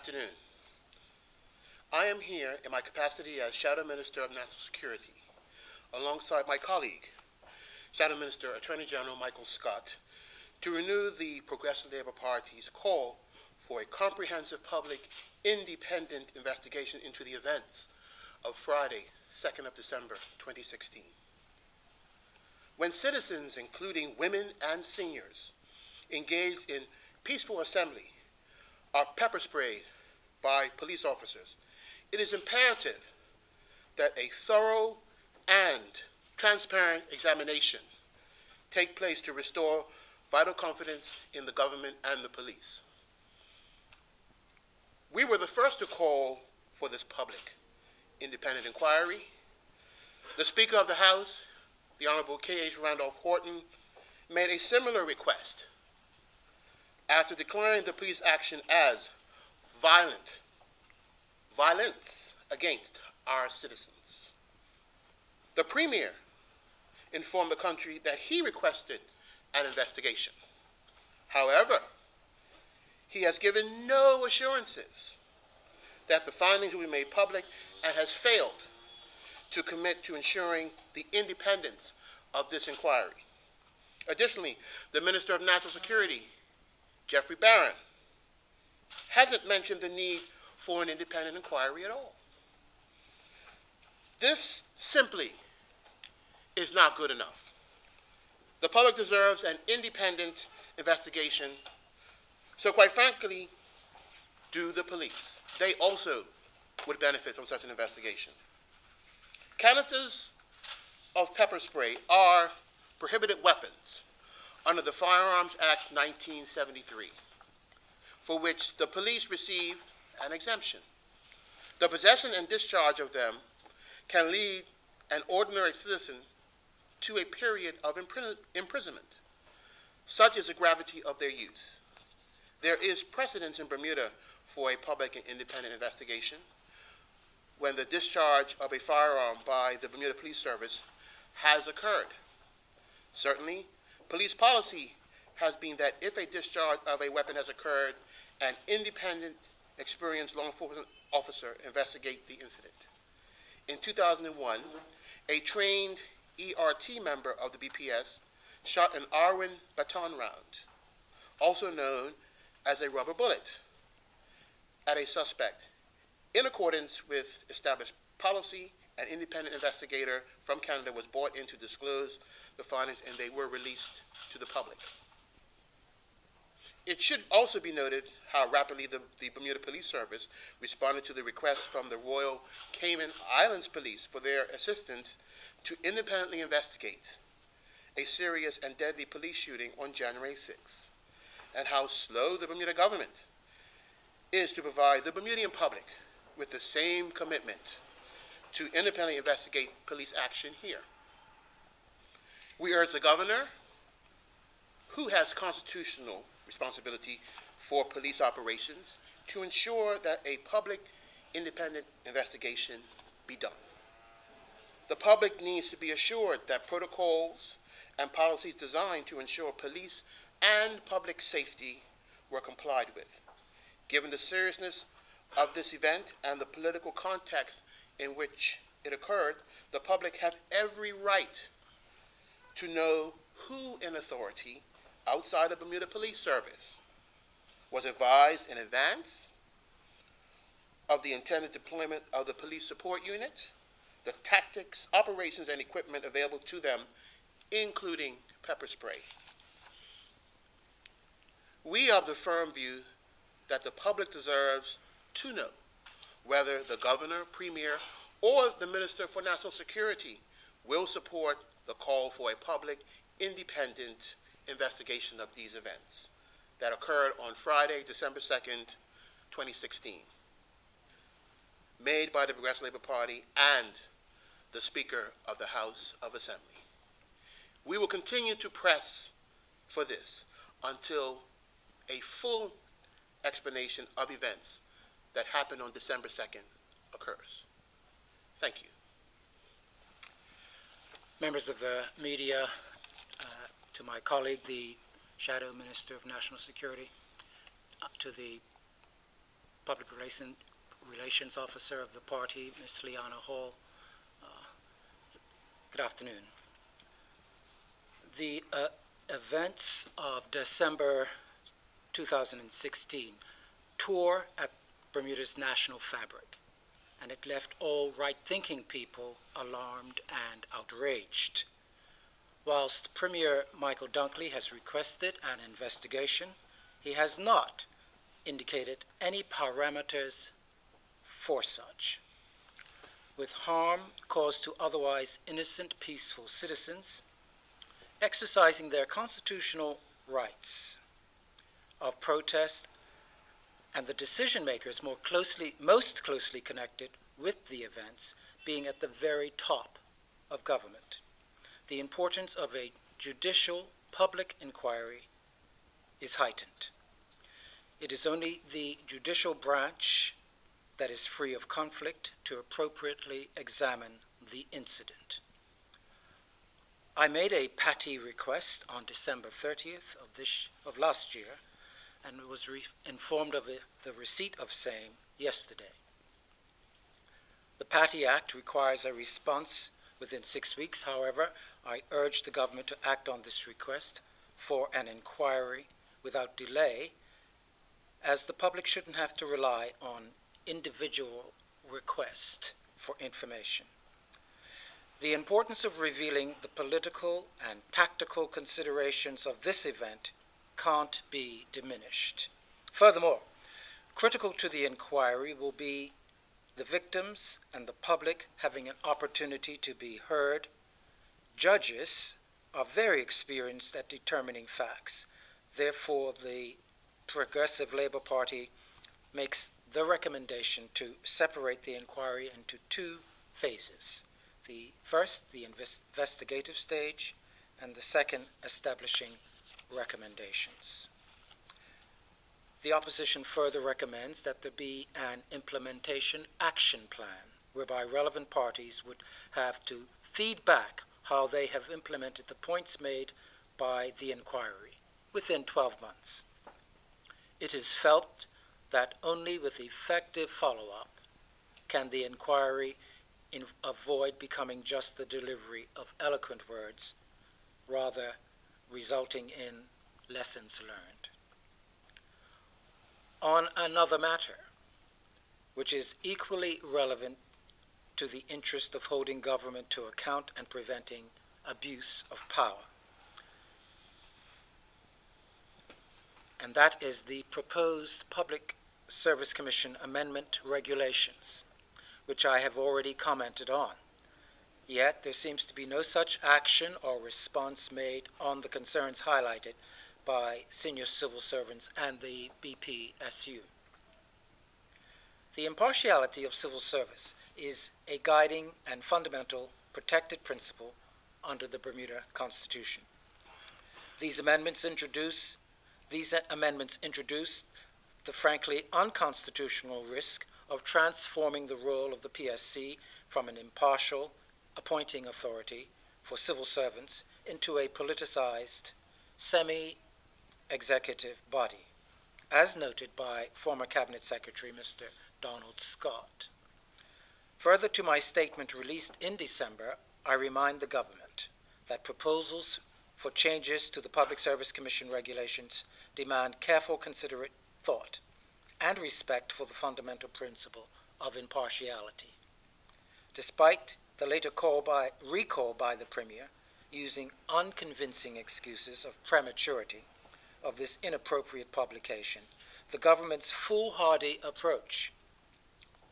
afternoon. I am here in my capacity as Shadow Minister of National Security, alongside my colleague, Shadow Minister Attorney General Michael Scott, to renew the Progressive Labor Party's call for a comprehensive public independent investigation into the events of Friday, 2nd of December 2016. When citizens, including women and seniors, engaged in peaceful assembly are pepper sprayed by police officers, it is imperative that a thorough and transparent examination take place to restore vital confidence in the government and the police. We were the first to call for this public independent inquiry. The Speaker of the House, the Honorable K.H. Randolph Horton, made a similar request after declaring the police action as violent, violence against our citizens. The Premier informed the country that he requested an investigation. However, he has given no assurances that the findings will be made public and has failed to commit to ensuring the independence of this inquiry. Additionally, the Minister of National Security, Jeffrey Baron, hasn't mentioned the need for an independent inquiry at all. This simply is not good enough. The public deserves an independent investigation. So, quite frankly, do the police. They also would benefit from such an investigation. Canisters of pepper spray are prohibited weapons under the Firearms Act 1973, for which the police receive an exemption. The possession and discharge of them can lead an ordinary citizen to a period of imprisonment. Such is the gravity of their use. There is precedence in Bermuda for a public and independent investigation when the discharge of a firearm by the Bermuda Police Service has occurred. Certainly, police policy has been that if a discharge of a weapon has occurred, an independent, experienced law enforcement officer investigate the incident. In 2001, a trained ERT member of the BPS shot an Arwen baton round, also known as a rubber bullet, at a suspect in accordance with established policy, an independent investigator from Canada was brought in to disclose the findings and they were released to the public. It should also be noted how rapidly the, the, Bermuda Police Service responded to the request from the Royal Cayman Islands Police for their assistance to independently investigate a serious and deadly police shooting on January 6, and how slow the Bermuda government is to provide the Bermudian public with the same commitment to independently investigate police action here. We urge the governor, who has constitutional responsibility for police operations, to ensure that a public independent investigation be done. The public needs to be assured that protocols and policies designed to ensure police and public safety were complied with. Given the seriousness of this event and the political context in which it occurred, the public have every right to know who in authority outside of Bermuda Police Service was advised in advance of the intended deployment of the police support unit, the tactics, operations, and equipment available to them, including pepper spray. We of the firm view that the public deserves to know whether the governor, premier, or the minister for national security will support the call for a public, independent investigation of these events that occurred on Friday, December 2nd, 2016, made by the Progressive Labor Party and the Speaker of the House of Assembly. We will continue to press for this until a full explanation of events that happened on December 2nd occurs. Thank you. Members of the media, to my colleague, the Shadow Minister of National Security, to the Public Relation, Relations Officer of the party, Ms. Liana Hall. Uh, Good afternoon. The uh, events of December 2016 tore at Bermuda's national fabric, and it left all right-thinking people alarmed and outraged. Whilst Premier Michael Dunkley has requested an investigation, he has not indicated any parameters for such. With harm caused to otherwise innocent, peaceful citizens exercising their constitutional rights of protest and the decision makers more closely, most closely connected with the events being at the very top of government. The importance of a judicial public inquiry is heightened. It is only the judicial branch that is free of conflict to appropriately examine the incident. I made a PATI request on December 30th of this of last year and was informed of the, the receipt of same yesterday. The PATI Act requires a response within six weeks. However, I urge the government to act on this request for an inquiry without delay, as the public shouldn't have to rely on individual requests for information. The importance of revealing the political and tactical considerations of this event can't be diminished. Furthermore, critical to the inquiry will be the victims and the public having an opportunity to be heard. Judges are very experienced at determining facts. Therefore, the Progressive Labor Party makes the recommendation to separate the inquiry into two phases. The first, the invest- investigative stage, and the second, establishing recommendations. The opposition further recommends that there be an implementation action plan whereby relevant parties would have to feed back how they have implemented the points made by the inquiry within 12 months. It is felt that only with effective follow up can the inquiry in, avoid becoming just the delivery of eloquent words, rather resulting in lessons learned. On another matter, which is equally relevant to the interest of holding government to account and preventing abuse of power, and that is the proposed Public Service Commission Amendment Regulations, which I have already commented on. Yet there seems to be no such action or response made on the concerns highlighted by senior civil servants and the BPSU. The impartiality of civil service is a guiding and fundamental protected principle under the Bermuda Constitution. These amendments introduce these amendments introduce the frankly unconstitutional risk of transforming the role of the PSC from an impartial appointing authority for civil servants into a politicized, semi executive body, as noted by former Cabinet Secretary Mr. Donald Scott. Further to my statement released in December, I remind the government that proposals for changes to the Public Service Commission regulations demand careful, considerate thought and respect for the fundamental principle of impartiality. Despite the later call by, recall by the Premier using unconvincing excuses of prematurity of this inappropriate publication, the government's foolhardy approach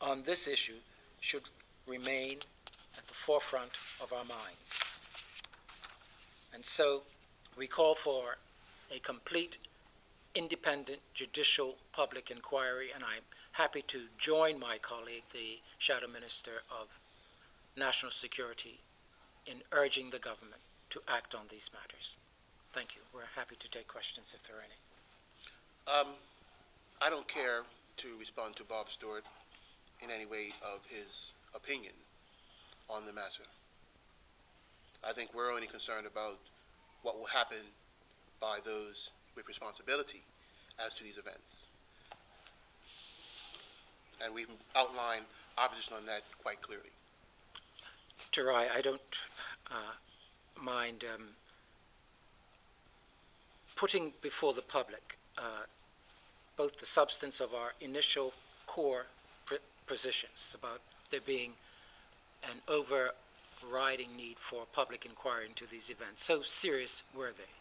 on this issue should remain at the forefront of our minds. And so we call for a complete independent judicial public inquiry, and I'm happy to join my colleague, the Shadow Minister of National Security, in urging the government to act on these matters. Thank you. We're happy to take questions if there are any. Um, I don't care to respond to Bob Stewart in any way of his opinion on the matter. I think we're only concerned about what will happen by those with responsibility as to these events. and we've outlined our position on that quite clearly. Tarai, I don't uh, mind um, putting before the public uh, both the substance of our initial core positions about there being an overriding need for public inquiry into these events. So serious were they.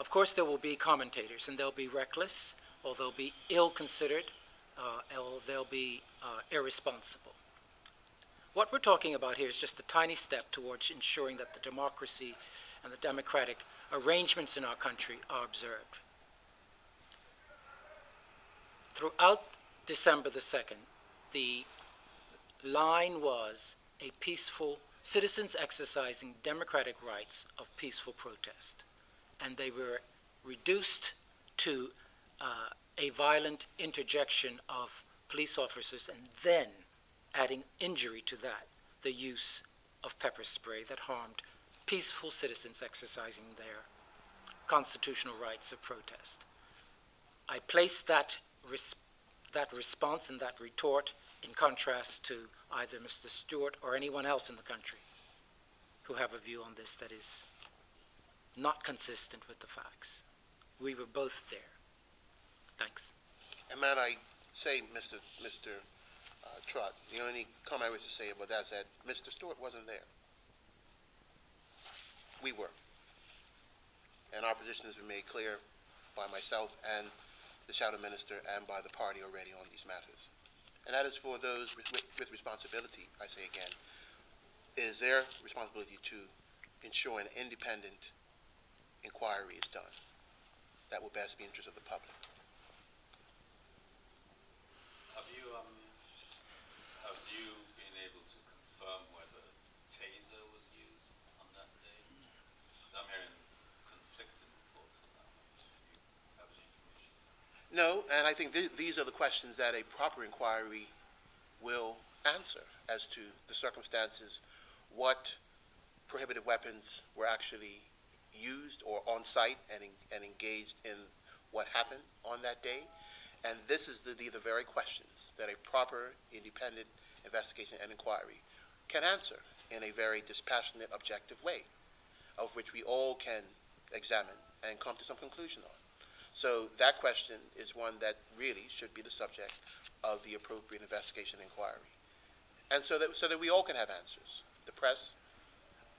Of course, there will be commentators, and they'll be reckless, or they'll be ill-considered, uh, or they'll be uh, irresponsible. What we're talking about here is just a tiny step towards ensuring that the democracy and the democratic arrangements in our country are observed. Throughout December the 2nd, the line was a peaceful, citizens exercising democratic rights of peaceful protest. And they were reduced to uh, a violent interjection of police officers and then adding injury to that, the use of pepper spray that harmed peaceful citizens exercising their constitutional rights of protest. I place that, res- that response and that retort in contrast to either Mr. Stewart or anyone else in the country who have a view on this that is not consistent with the facts. We were both there. Thanks. And might I say, Mr. Mr. Uh, Trott, the only comment I wish to say about that is that Mr. Stewart wasn't there. We were. And our position has been made clear by myself and the shadow minister and by the party already on these matters. And that is for those with, with, responsibility, I say again. It is their responsibility to ensure an independent inquiry is done that will best the interest of the public. Have you, um, have you been able to confirm whether taser was used on that day? 'Cause I'm hearing conflicting reports? No, and I think th- these are the questions that a proper inquiry will answer as to the circumstances, what prohibited weapons were actually used or on site and, and engaged in what happened on that day. And this is the, the, the very questions that a proper independent investigation and inquiry can answer in a very dispassionate, objective way, of which we all can examine and come to some conclusion on. So that question is one that really should be the subject of the appropriate investigation inquiry. And so that, so that we all can have answers. The press,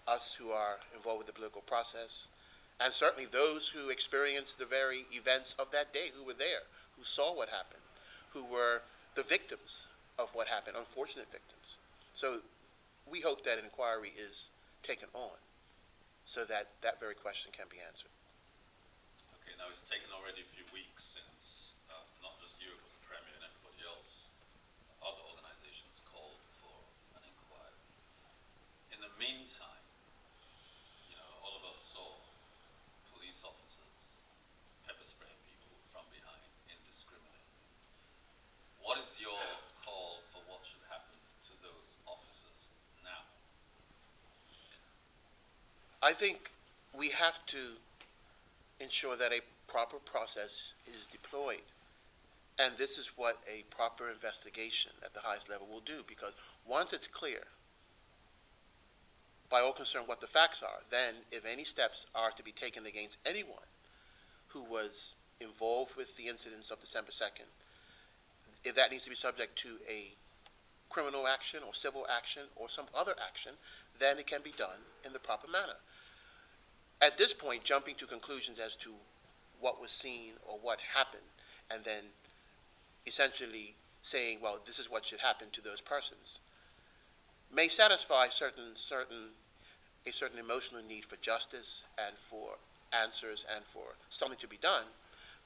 us who are involved with the political process, and certainly those who experienced the very events of that day, who were there, who saw what happened, who were the victims of what happened, unfortunate victims. So we hope that inquiry is taken on so that that very question can be answered. Okay, now it's taken already a few weeks since, uh, not just you, but the Premier and everybody else, other organizations called for an inquiry. In the meantime, you know, all of us saw police officers pepper spraying people from behind indiscriminately. What is your call for what should happen to those officers now? I think we have to ensure that a proper process is deployed. And this is what a proper investigation at the highest level will do, because once it's clear, by all concerned, what the facts are, then if any steps are to be taken against anyone who was involved with the incidents of December 2nd, if that needs to be subject to a criminal action or civil action or some other action, then it can be done in the proper manner. At this point, jumping to conclusions as to what was seen or what happened, and then essentially saying, well, this is what should happen to those persons, may satisfy certain, certain, a certain emotional need for justice and for answers and for something to be done.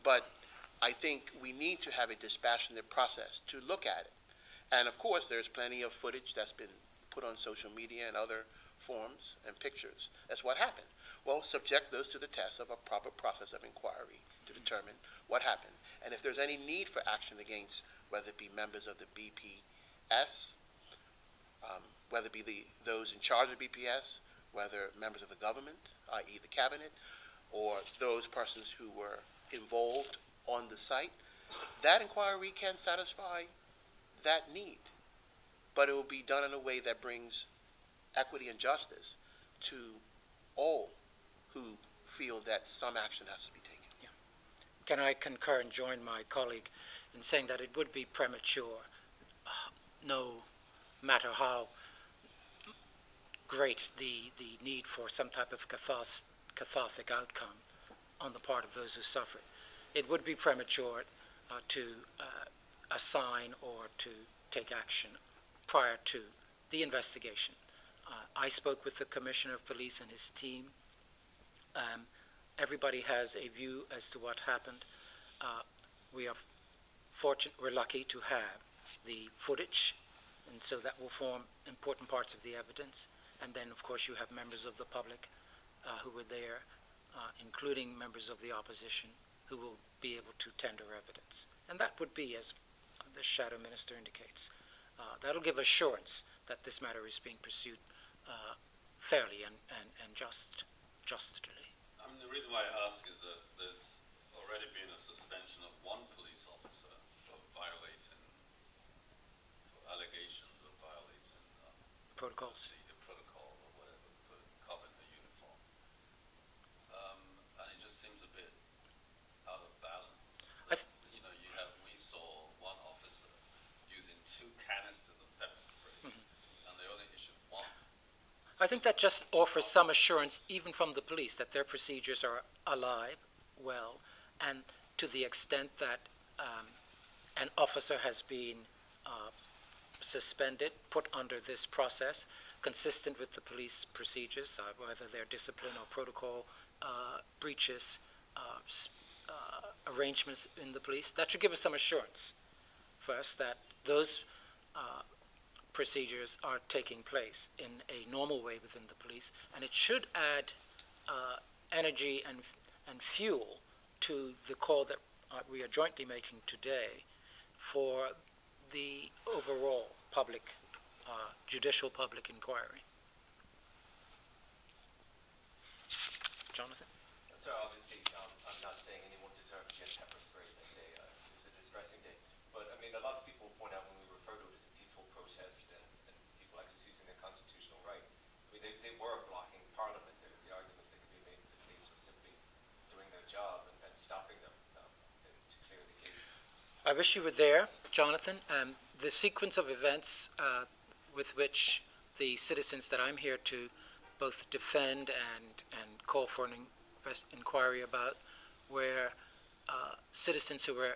But I think we need to have a dispassionate process to look at it. And of course, there's plenty of footage that's been put on social media and other forms and pictures. That's what happened. Well, subject those to the test of a proper process of inquiry to determine what happened. And if there's any need for action against, whether it be members of the BPS, um, whether it be the, those in charge of BPS, whether members of the government, i.e. the cabinet, or those persons who were involved on the site, that inquiry can satisfy that need, but it will be done in a way that brings equity and justice to all who feel that some action has to be taken. Can I concur and join my colleague in saying that it would be premature, uh, no matter how great the, the need for some type of cathartic outcome on the part of those who suffer. It would be premature uh, to uh, assign or to take action prior to the investigation. Uh, I spoke with the Commissioner of Police and his team. Um, everybody has a view as to what happened. Uh, we are fortunate, we're lucky to have the footage, and so that will form important parts of the evidence. And then, of course, you have members of the public uh, who were there, uh, including members of the opposition, who will be able to tender evidence. And that would be, as the shadow minister indicates, uh, that'll give assurance that this matter is being pursued uh, fairly and, and, and just, justly. The reason why I ask is that there's already been a suspension of one police officer for violating, for allegations of violating uh, Protocols. the protocol or whatever, for covering her uniform. Um, and it just seems a bit out of balance. I th- You know, you have, we saw one officer using two canisters of pepper spray, and they only issued one. I think that just offers some assurance, even from the police, that their procedures are alive, well, and to the extent that um, an officer has been uh, suspended, put under this process, consistent with the police procedures, uh, whether they're discipline or protocol uh, breaches, uh, uh, arrangements in the police, that should give us some assurance, first, that those uh, procedures are taking place in a normal way within the police, and it should add uh, energy and, and fuel to the call that uh, we are jointly making today for the overall public, uh, judicial public inquiry. Jonathan? So obviously, um, I'm not saying anyone deserved to get pepper spray that day. Uh, it was a distressing day. But I mean, a lot of people point out when we refer to it as a peaceful protest and, and people exercising their constitutional right. I they, they were blocking Parliament. There's the argument that could be made that the police were simply doing their job and, and stopping them um, to clear the. I wish you were there, Jonathan. Um, the sequence of events uh, with which the citizens that I'm here to both defend and, and call for an inquiry about were uh, citizens who were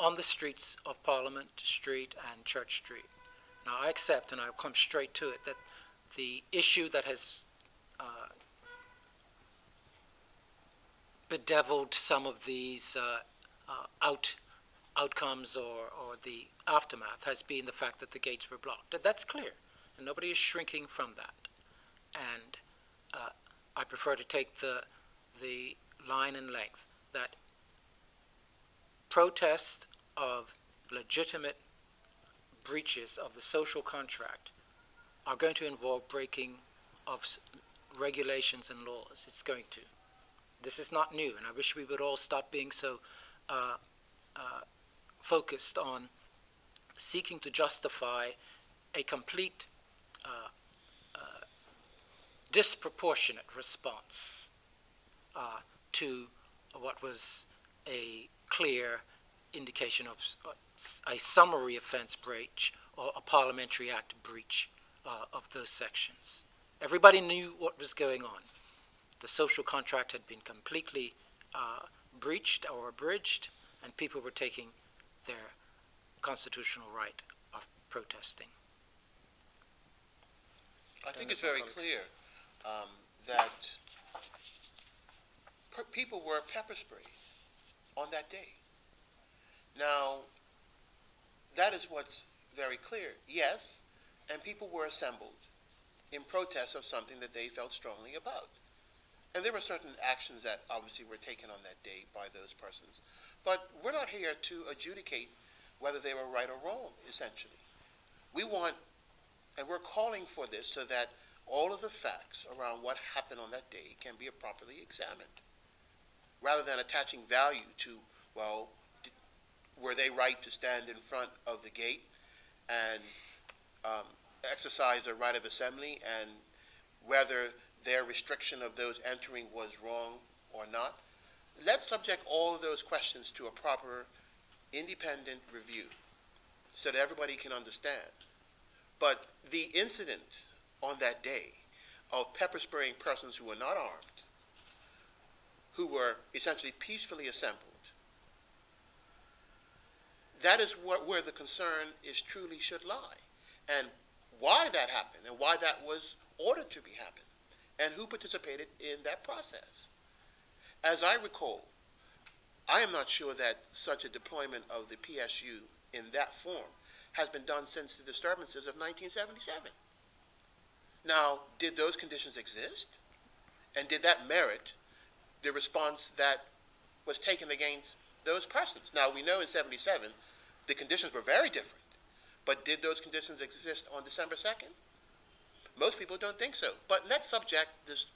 on the streets of Parliament Street and Church Street. Now, I accept, and I'll come straight to it, that the issue that has uh, bedeviled some of these uh, uh, out outcomes or, or the aftermath has been the fact that the gates were blocked. That's clear, and nobody is shrinking from that. And uh, I prefer to take the, the line and length that protest of legitimate breaches of the social contract are going to involve breaking of regulations and laws. It's going to. This is not new, and I wish we would all stop being so uh, uh, focused on seeking to justify a complete uh, uh, disproportionate response uh, to what was a clear indication of a summary offense breach or a parliamentary act breach uh, of those sections. Everybody knew what was going on. The social contract had been completely uh, breached or abridged, and people were taking their constitutional right of protesting. I think it's very clear um, that per- people were pepper sprayed on that day. Now, that is what's very clear. Yes, and people were assembled in protest of something that they felt strongly about. And there were certain actions that obviously were taken on that day by those persons. But we're not here to adjudicate whether they were right or wrong, essentially. We want and we're calling for this so that all of the facts around what happened on that day can be properly examined. Rather than attaching value to, well, were they right to stand in front of the gate and um, exercise their right of assembly and whether their restriction of those entering was wrong or not. Let's subject all of those questions to a proper independent review so that everybody can understand. But the incident on that day of pepper spraying persons who were not armed, who were essentially peacefully assembled, that is what, where the concern is truly should lie. And why that happened and why that was ordered to be happen and who participated in that process. As I recall, I am not sure that such a deployment of the PSU in that form has been done since the disturbances of 1977. Now, did those conditions exist? And did that merit the response that was taken against those persons? Now, we know in 77 the conditions were very different. But did those conditions exist on December 2nd? Most people don't think so. But let's subject this,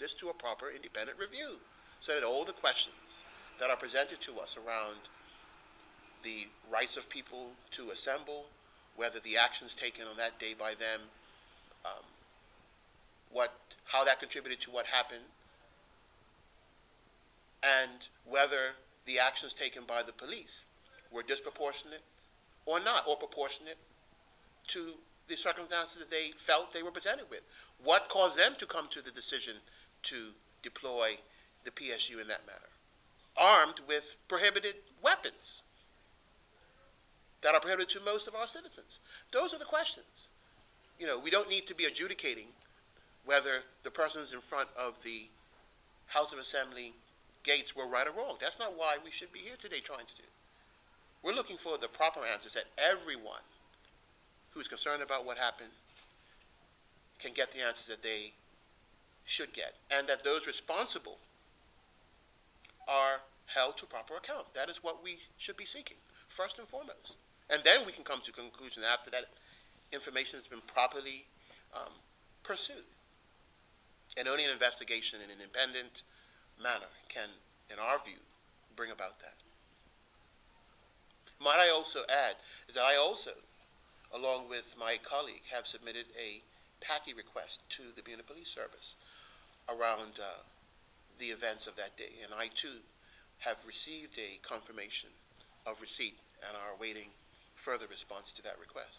this to a proper independent review so that all the questions that are presented to us around the rights of people to assemble, whether the actions taken on that day by them, um, what, how that contributed to what happened, and whether the actions taken by the police were disproportionate or not, or proportionate to the circumstances that they felt they were presented with. What caused them to come to the decision to deploy the PSU in that manner? Armed with prohibited weapons that are prohibited to most of our citizens. Those are the questions. You know, we don't need to be adjudicating whether the persons in front of the House of Assembly gates were right or wrong. That's not why we should be here today trying to do. We're looking for the proper answers that everyone who's concerned about what happened can get the answers that they should get, and that those responsible are held to proper account. That is what we should be seeking, first and foremost. And then we can come to a conclusion after that information has been properly um, pursued. And only an investigation in an independent manner can, in our view, bring about that. Might I also add that I also, along with my colleague, have submitted a PATI request to the Bermuda Police Service around uh, the events of that day. And I too have received a confirmation of receipt and are awaiting further response to that request.